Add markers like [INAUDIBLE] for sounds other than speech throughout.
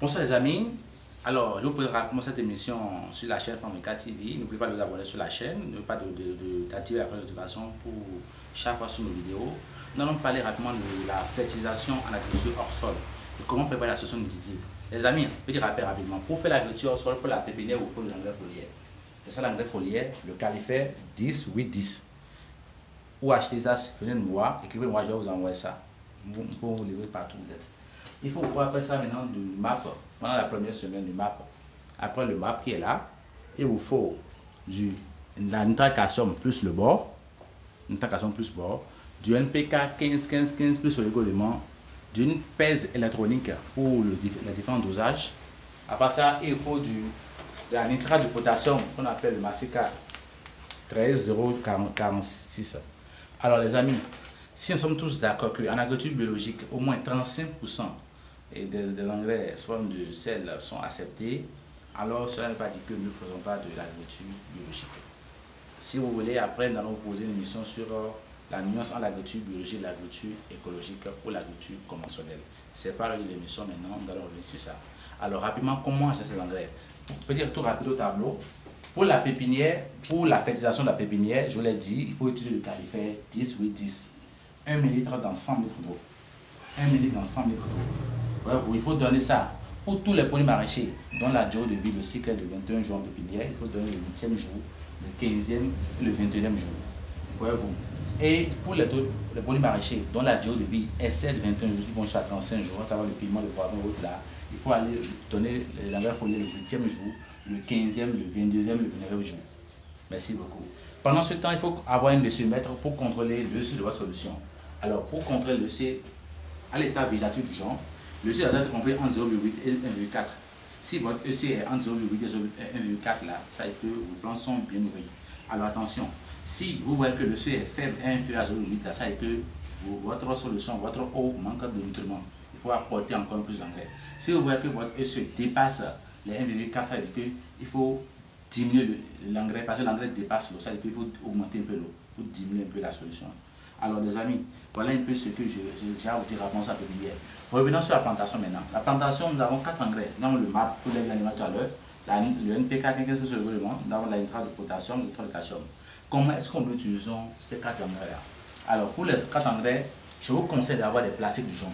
Bonsoir les amis. Alors, je vous présente cette émission sur la chaîne Famika TV. N'oubliez pas de vous abonner sur la chaîne, n'oubliez pas d'activer la notification pour chaque fois sur nos vidéos. Nous allons parler rapidement de la fertilisation en agriculture hors sol et comment préparer la solution nutritive. Les amis, petit rappel rapidement. Pour faire l'agriculture hors sol, pour la pépinière, il faut de l'engrais foliaire. C'est ça l'engrais foliaire, le califère 10 8 10. Ou acheter ça, venez nous voir, écrivez-moi, je vais vous envoyer ça. Pour vous livrer partout. Il faut voir après ça maintenant du map, pendant la première semaine du map. Après le map qui est là, il vous faut du la calcium plus le bord, calcium plus bord, du NPK 15 15 15 plus le règlement, d'une pèse électronique pour le, les différents dosages. Après ça, il faut du, de la nitrate de potassium qu'on appelle le Massica 13046. Alors les amis, si nous sommes tous d'accord qu'en agriculture biologique, au moins 35% et des, engrais sous forme de sel sont acceptés, alors cela ne veut pas dire que nous ne faisons pas de l'agriculture biologique. Si vous voulez, après, nous allons poser une émission sur euh, la nuance entre l'agriculture biologique l'agriculture écologique ou l'agriculture conventionnelle. C'est pas l'émission maintenant, nous allons revenir sur ça. Alors, rapidement, comment acheter ces engrais? Petit retour rapide au tableau. Pour la pépinière, pour la fertilisation de la pépinière, je vous l'ai dit, il faut utiliser le califère 10 8 10. 1 ml dans 100 litres d'eau. 1 ml dans 100 litres d'eau il faut donner ça pour tous les produits maraîchers dont la durée de vie, le cycle est de 21 jours en pépinière. Il faut donner le 8e jour, le 15e et le 21e jour. Voyez-vous Et pour les, les produits maraîchers dont la durée de vie excède 21 jours, ils vont jusqu'à 35 jours, à savoir le piment, le poivron, là, il faut aller donner l'engrais foliaire le 8e jour, le 15e, le 22e, le 29e jour. Merci beaucoup. Pendant ce temps, il faut avoir un décimètre pour contrôler le sucre de votre solution. Alors, pour contrôler le C à l'état végétatif du genre, le C doit être compris entre 0,8 et 1,4. Si votre EC est entre 0,8 et 1,4 là, ça veut dire que vos plantes sont bien nourries. Alors attention, si vous voyez que le C est faible inférieur à 0,8, ça veut dire que votre solution, votre eau manque de nutriments. Il faut apporter encore plus d'engrais. Si vous voyez que votre EC dépasse les 1,4, ça veut dire qu'il faut diminuer l'engrais parce que l'engrais dépasse l'eau. Ça veut dire qu'il faut augmenter un peu l'eau pour diminuer un peu la solution. Alors les amis, voilà un peu ce que j'ai avant ça hier. Revenons sur la plantation maintenant. La plantation, nous avons quatre engrais. Nous avons le MAP, pour l'animal tout à l'heure, le NPK, qu'est-ce que c'est le Nous avons la nitrate de potassium, le de calcium. Comment est-ce qu'on utilise ces quatre engrais-là? Alors pour les quatre engrais, je vous conseille d'avoir des plastiques du jaune.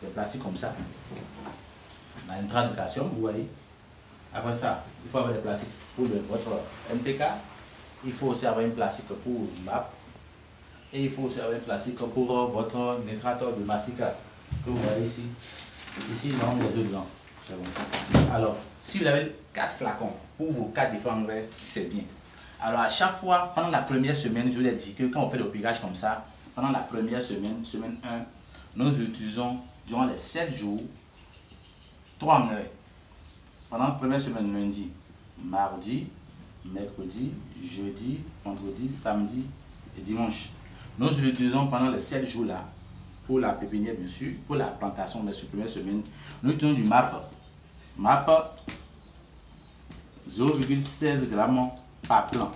Des plastiques comme ça. La nitrate de calcium, vous voyez. Après ça, il faut avoir des plastiques pour votre NPK. Il faut aussi avoir une plastique pour le MAP et il faut un plastique pour votre nitrateur de massica que vous voyez ici. Ici, il y a deux blancs. Alors, si vous avez quatre flacons pour vos quatre différents engrais, c'est bien. Alors, à chaque fois, pendant la première semaine, je vous ai dit que quand on fait le pigage comme ça, pendant la première semaine, semaine 1, nous utilisons durant les 7 jours trois engrais. Pendant la première semaine, lundi, mardi, mercredi, jeudi, vendredi, samedi et dimanche. Nous l'utilisons pendant les 7 jours là, pour la pépinière bien sûr, pour la plantation de la première semaine. Nous utilisons du MAP. MAP 0,16 grammes par plan.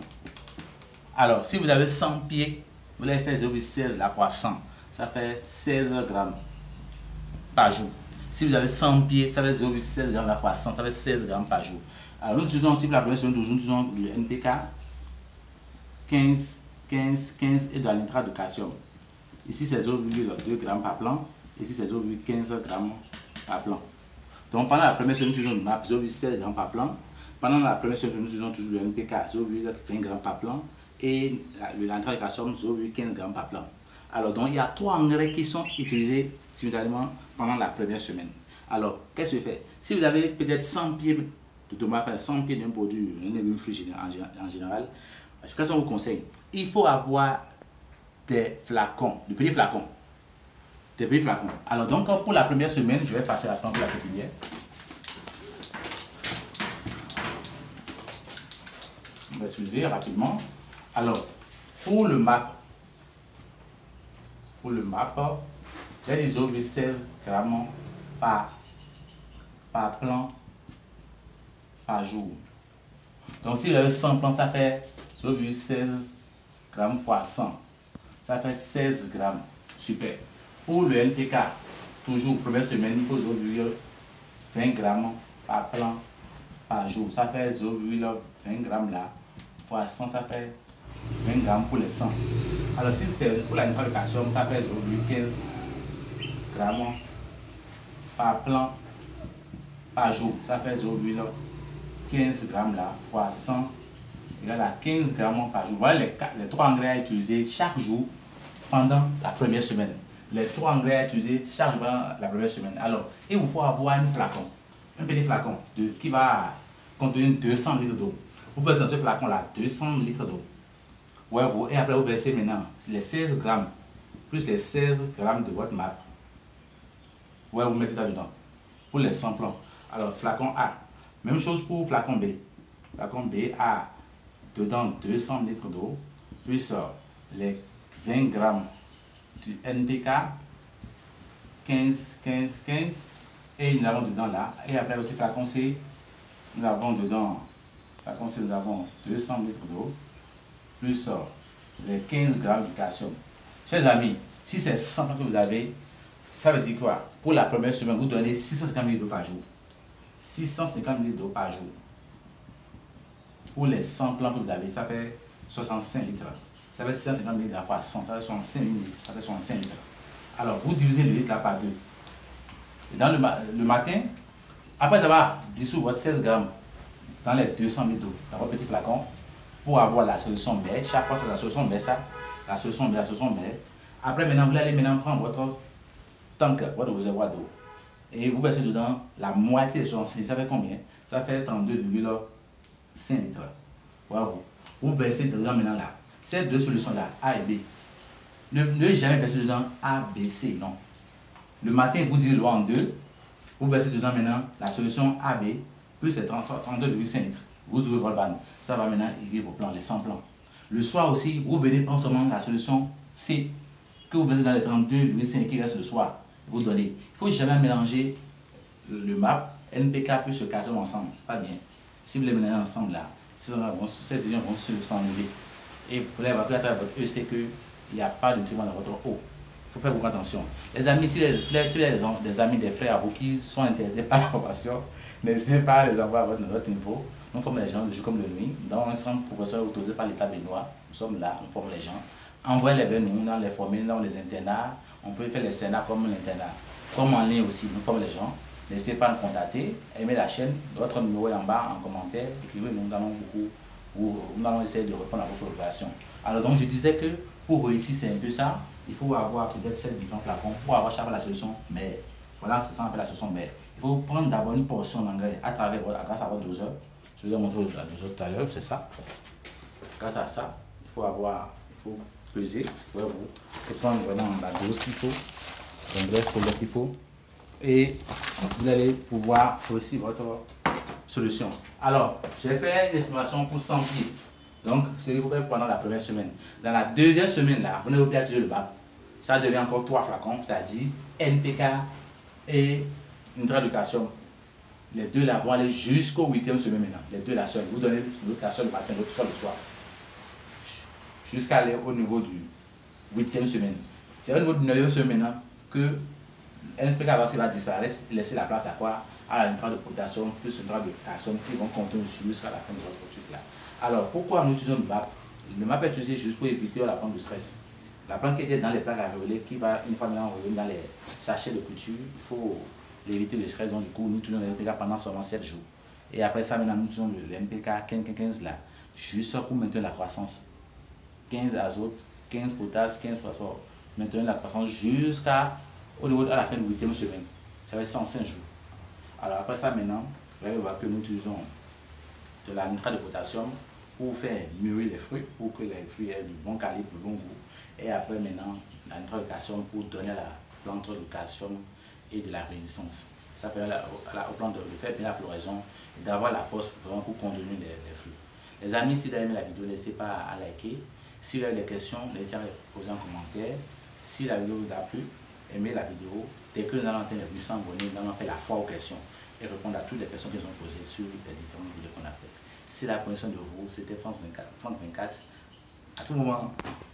Alors, si vous avez 100 pieds, vous allez faire 0,16 la fois 100. Ça fait 16 grammes par jour. Si vous avez 100 pieds, ça fait 0,16 grammes la fois 100, ça fait 16 grammes par jour. Alors, nous utilisons aussi pour la première semaine, nous utilisons le NPK 15 15, 15 et de la nitrate de calcium. Ici, c'est 0,2 g par plan. Ici, c'est 0,15 g par plan. Donc, pendant la première semaine, nous utilisons 0,7 g par plan. Pendant la première semaine, nous utilisons toujours le NPK 0,20 g par plan. Et le nitrate de calcium 0,15 g par plan. Alors, donc, il y a trois engrais qui sont utilisés simultanément pendant la première semaine. Alors, qu'est-ce que je fais? Si vous avez peut-être 100 pieds de tomates, 100 pieds d'un produit, un légume fruit en général, Qu'est-ce qu'on vous conseille? Il faut avoir des flacons, des petits flacons. Des petits flacons. Alors donc pour la première semaine, je vais passer plante de la pépinière. On va s'user rapidement. Alors, pour le map, pour le map, j'ai dit 16 grammes par, par plan par jour. Donc si avez 100 plants, ça fait 0,16 grammes fois 100. Ça fait 16 grammes. Super. Pour le NPK, toujours première semaine, il faut 20 grammes par plan par jour. Ça fait 0,20 grammes là, fois 100, ça fait 20 grammes pour les 100. Alors si c'est pour la calcium, ça fait 0,15 grammes par plan par jour. Ça fait 0,15 grammes là, fois 100, égale à 15 grammes par jour. Voilà les, les trois engrais à utiliser chaque jour pendant la première semaine. Les trois engrais à utiliser chaque jour pendant la première semaine. Alors, il vous faut avoir un flacon, un petit flacon qui va contenir 200 litres d'eau. Vous mettez dans ce flacon là 200 litres d'eau. Ouais, vous, et après vous versez maintenant les 16 grammes plus les 16 grammes de votre map. Ouais, vous mettez ça dedans pour les 100 plans. Alors, flacon A. Même chose pour flacon B. Flacon B a dedans 200 litres d'eau, plus euh, les 20 grammes du NPK, 15, 15, 15, et nous avons dedans là. Et après aussi flacon C, nous avons dedans, flacon C, nous avons 200 litres d'eau, plus euh, les 15 grammes de calcium. Chers amis, si c'est 100 que vous avez, ça veut dire quoi? Pour la première semaine, vous donnez 650 ml d'eau par jour. 650 ml d'eau par jour. Pour les 100 plants que vous avez, ça fait 65 litres. Ça fait 650 ml fois 100, ça fait 65 litres. Ça fait 65 litres. Alors, vous divisez le litre là par deux. Et dans le, le matin, après avoir dissous votre 16 grammes dans les 200 ml d'eau, dans votre petit flacon, pour avoir la solution B, chaque fois c'est la solution B, ça, la solution B, la solution B. Après, maintenant, vous allez maintenant prendre votre tank, votre réservoir d'eau. Et vous versez dedans la moitié de ce Ça fait combien? Ça fait 32,5 litres. Voilà. Vous versez dedans maintenant là. Ces deux solutions-là, A et B. Ne, jamais verser dedans A, B, C, non. Le matin, vous divisez l'eau en deux. Vous versez dedans maintenant la solution AB plus les 32,5 litres. Vous ouvrez votre vanne. Ça va maintenant irriguer vos plants, les 100 plants. Le soir aussi, vous venez prendre seulement la solution C que vous versez dans les 32,5 qui reste le soir vous donnez. Il ne faut jamais mélanger le MAP, NPK plus le calcium ensemble. Pas bien. Si vous les mélangez ensemble là, ces ions vont s'enlever. Et vous pouvez voir à travers votre EC qu'il n'y a pas de nutriments dans votre eau. Il faut faire beaucoup attention. Les amis, si vous avez des amis, des frères à vous qui sont intéressés par la formation, [LAUGHS] n'hésitez pas à les envoyer à votre, niveau. Nous formons les gens le jour comme le nuit. Dans un centre professeur autorisé par l'État béninois, nous sommes là, on forme les gens. Envoyez-les vers nous dans les formules, dans les internats. On peut faire les internats comme l'internat. Comme en ligne aussi, nous formons les gens. N'hésitez pas à nous contacter, aimez la chaîne, votre numéro est en bas en commentaire, écrivez-nous, nous allons beaucoup, nous allons essayer de répondre à vos préoccupations. Alors donc je disais que pour réussir c'est un peu ça, il faut avoir peut-être 7 différents flacons pour avoir chaque la solution mais Voilà, c'est ça on appelle la solution mais Il faut prendre d'abord une portion d'engrais à travers grâce à votre doseur. Je vous ai montré la doseur tout à l'heure, c'est ça. Grâce à ça, il faut avoir, il faut peser, ouais, vous, et prendre vraiment la dose qu'il faut, l'engrais qu'il faut, et vous allez pouvoir aussi votre solution. Alors, j'ai fait une estimation pour 100 pieds. Donc, c'est vous pendant la première semaine. Dans la deuxième semaine, là, vous n'avez pas utiliser le BAP. Ça devient encore trois flacons, c'est-à-dire NPK et une traduction. Les deux là vont aller jusqu'au huitième semaine maintenant. Les deux la seule. Vous donnez l'autre la seule le matin, l'autre soir le soir jusqu'à aller au niveau du 8e semaine. C'est au niveau du 9e semaine que NPK va disparaître et laisser la place à quoi? À l'intrant de potassium plus l'intrant de calcium qui vont continuer jusqu'à la fin de votre truc là. Alors pourquoi nous utilisons le MAP? Le MAP est utilisé juste pour éviter la plante de stress. La plante qui était dans les plaques à qui va une fois maintenant dans les sachets de culture, il faut éviter le stress. Donc du coup, nous utilisons le NPK pendant seulement 7 jours. Et après ça, maintenant, nous utilisons le NPK 15-15 là, juste pour maintenir la croissance. 15 azote, 15 potasse, 15 phosphore. Maintenir la croissance jusqu'à au niveau de la fin de 8 semaine. Ça va être 105 jours. Alors après ça maintenant, vous allez voir que nous utilisons de la nitrate de potassium pour faire mûrir les fruits, pour que les fruits aient du bon calibre, du bon goût. Et après maintenant, la nitrate de calcium pour donner à la plante de calcium et de la résistance. Ça permet au plan de, faire bien la floraison et d'avoir la force pour, pour contenir les, les fruits. Les amis, si vous avez aimé la vidéo, n'hésitez pas à liker. Si vous avez des questions, n'hésitez pas à poser en commentaire. Si la vidéo vous a plu, aimez la vidéo. Dès que nous allons atteindre les 800 abonnés, nous allons faire la foi aux questions et répondre à toutes les questions qui nous ont posées sur les différentes vidéos qu'on a faites. Si la connexion de vous, c'était France 24, France 24, à tout moment.